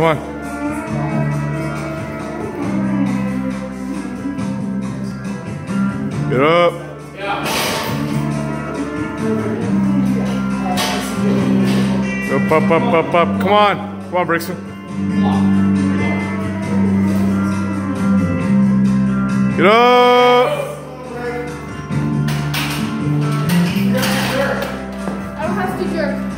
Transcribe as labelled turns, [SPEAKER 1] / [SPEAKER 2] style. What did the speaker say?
[SPEAKER 1] Come on. Get up. Go up, up, up, up, up. Come on. Come on, Brixton. Get up. I don't have to jerk.